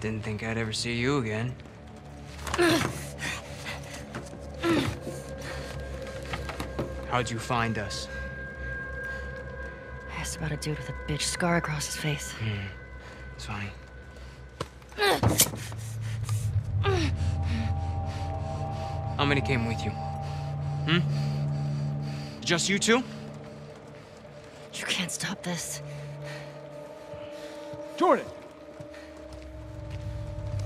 Didn't think I'd ever see you again. How'd you find us? I asked about a dude with a bitch scar across his face. It's funny. How many came with you? Hmm? Just you two? You can't stop this. Jordan!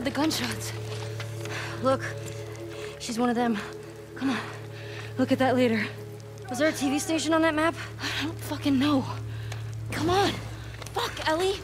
Heard the gunshots. Look. She's one of them. Come on. Look at that later. Was there a TV station on that map? I don't fucking know. Come on. Fuck, Ellie.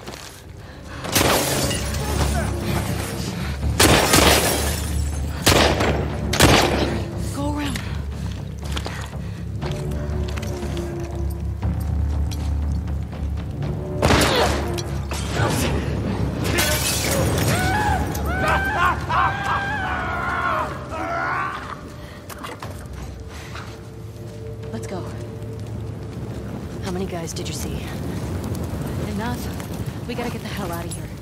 Guys did you see? Enough. We gotta get the hell out of here.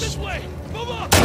This way! Move up!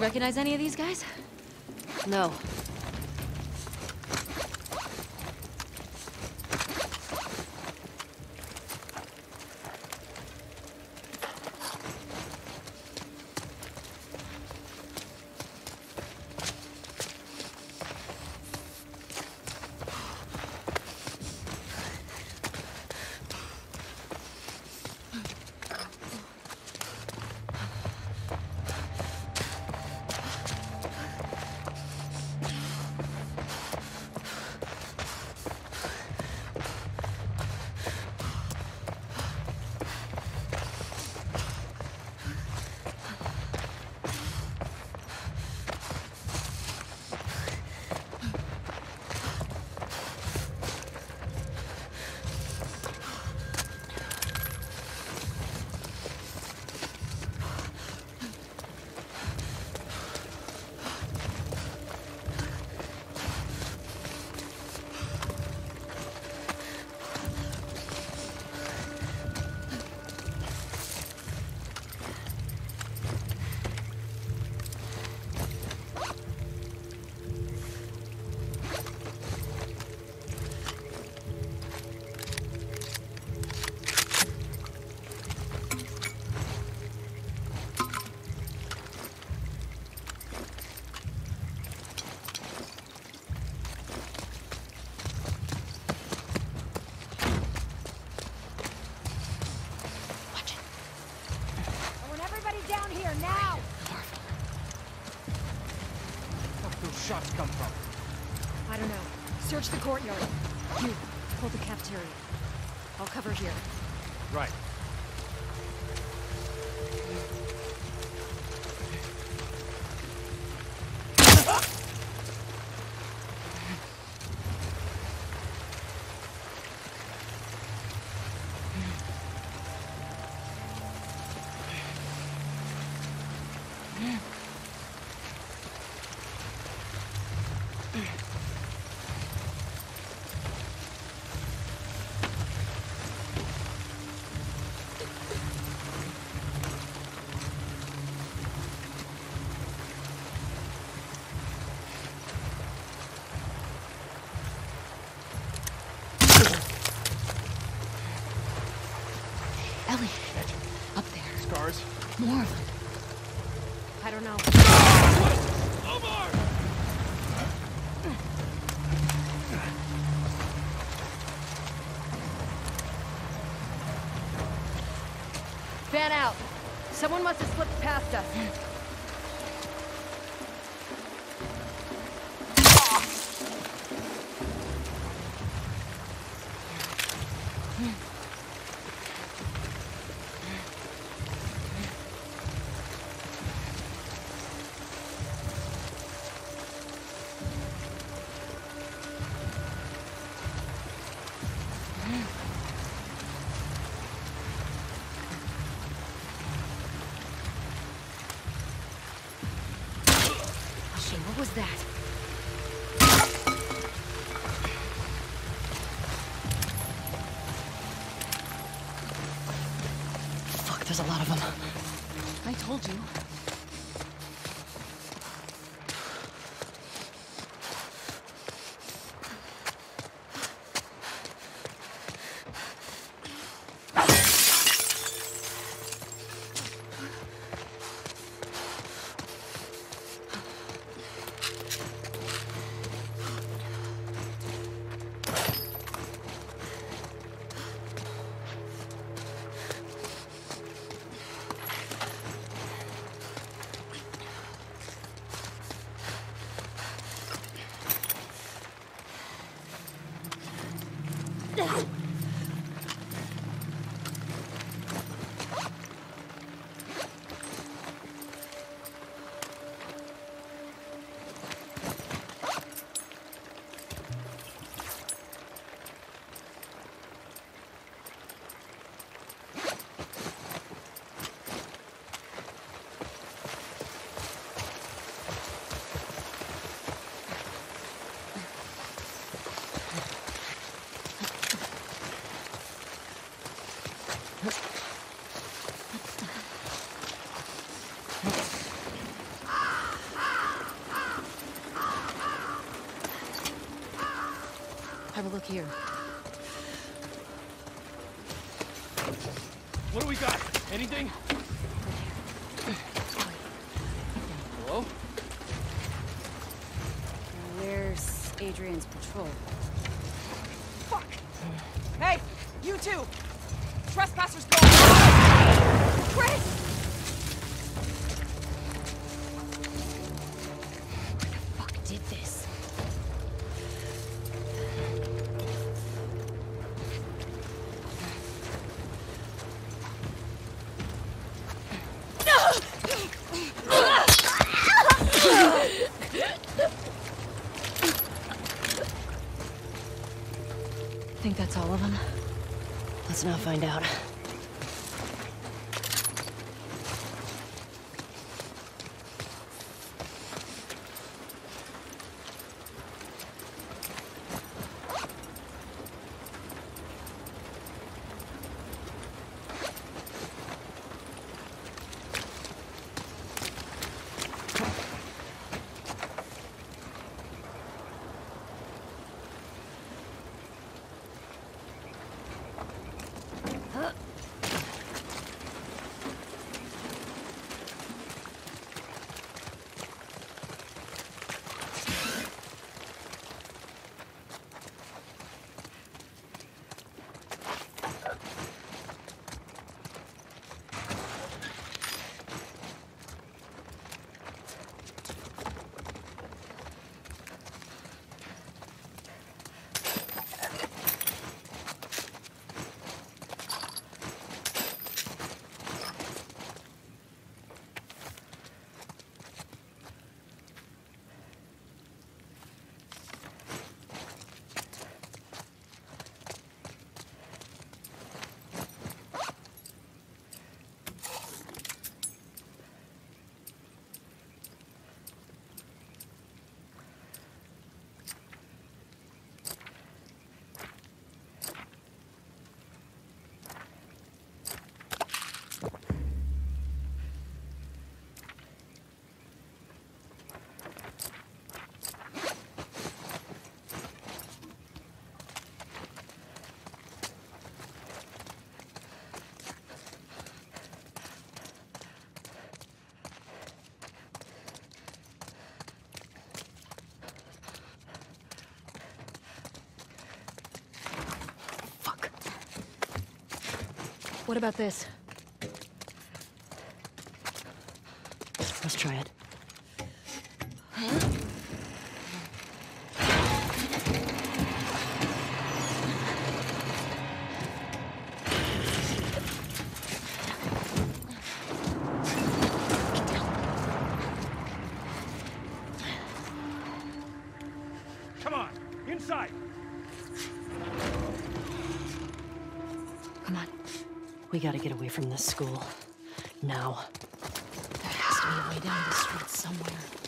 You recognize any of these guys? No. Shots come from? I don't know. Search the courtyard. You, hold the cafeteria. I'll cover here. Right. Ellie, out. Someone must have slipped past us. Was that? Fuck, there's a lot of them. I told you. Have a look here. What do we got? Anything? Hello? Where's Adrian's patrol? Fuck! Hey, you two! Trespassers What about this? Let's try it. We gotta get away from this school. Now. There has to be a way down the street somewhere.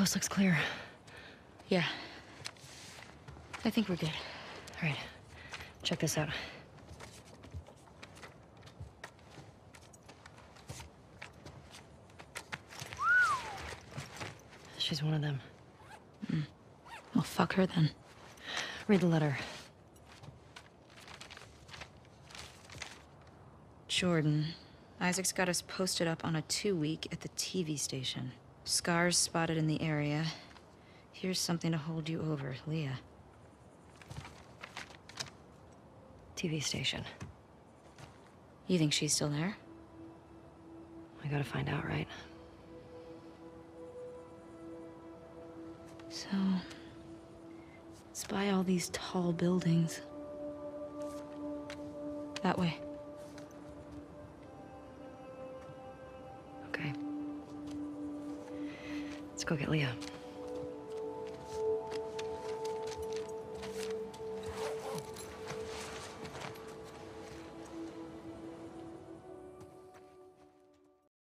Coast looks clear. Yeah. I think we're good. All right, check this out. She's one of them. Hmm. Well, fuck her then. Read the letter. Jordan. Isaac's got us posted up on a two week at the TV station. Scars spotted in the area. Here's something to hold you over, Leah. TV station. You think she's still there? I gotta find out, right? So. Spy all these tall buildings. That way. Go get Leah.